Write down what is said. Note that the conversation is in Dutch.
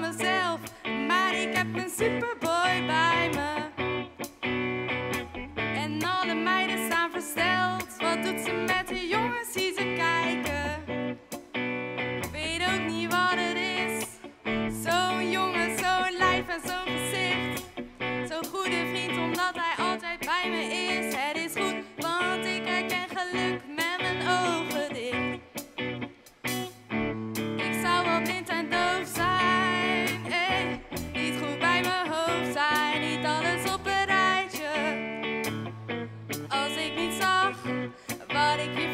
mezelf, maar ik heb een superboy bij me. En alle meiden staan versteld, wat doet ze met de jongens die ze kijken? Ik weet ook niet wat het is, zo'n jongen, zo'n lijf en zo'n gezicht. Zo'n goede vriend, omdat hij altijd bij me is. thank you